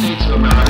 States of America.